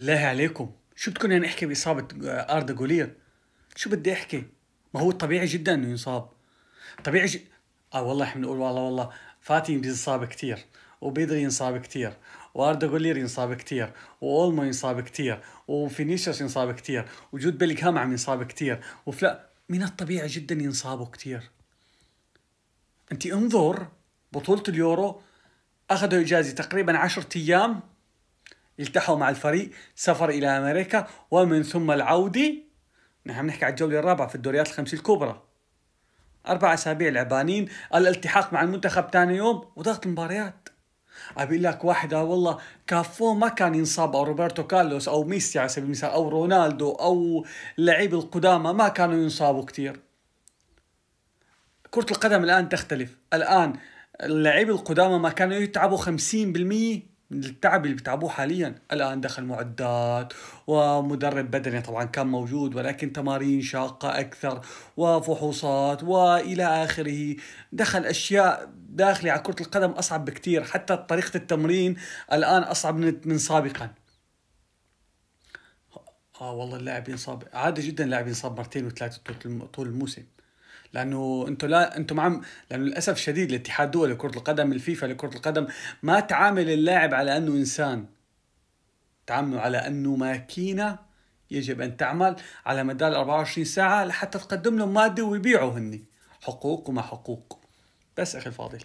بالله عليكم. شو بدكم يعني احكي بإصابة اردا جولير شو بدي أحكي؟ ما هو طبيعي جدا إنه ينصاب. طبيعي ج... آه والله إحنا بنقول والله والله. غافي بينصاب كثير وبيدري ينصاب كثير واردا جولير ينصاب كثير وأولمو ينصاب كثير وفينيسيوس ينصاب كثير وجود بيلينغهام عم ينصاب كثير وفلا من الطبيعي جدا ينصابوا كثير انت انظر بطولة اليورو أخذوا إجازة تقريبا عشرة أيام التحوا مع الفريق سفر إلى أمريكا ومن ثم العودة نحن نحكي على الجولة الرابعة في الدوريات الخمسة الكبرى. أربع أسابيع لعبانين الالتحاق مع المنتخب ثاني يوم وضغط المباريات. أبي لك واحد والله كافو ما كان ينصاب أو روبرتو كارلوس أو ميسي على سبيل المثال أو رونالدو أو اللعيب القدامى ما كانوا ينصابوا كثير كرة القدم الآن تختلف. الآن اللعيبة القدامى ما كانوا يتعبوا 50% التعب اللي بتعبوه حاليا. الآن دخل معدات ومدرب بدني طبعا كان موجود ولكن تمارين شاقة أكثر وفحوصات وإلى آخره. دخل أشياء داخلي على كرة القدم أصعب بكثير حتى طريقة التمرين الآن أصعب من سابقا. آه والله اللاعب ينصاب عادي جدا اللاعب ينصاب مرتين وثلاثة طول الموسم. لأنه أنتم لا أنتم عم لأنه للأسف الشديد الاتحاد الدولي لكرة القدم الفيفا لكرة القدم ما تعامل اللاعب على أنه إنسان. تعاملوا على أنه ماكينة يجب أن تعمل على مدار 24 ساعة لحتى تقدم لهم مادة ويبيعوا هني. حقوق وما حقوق. بس أخي الفاضل.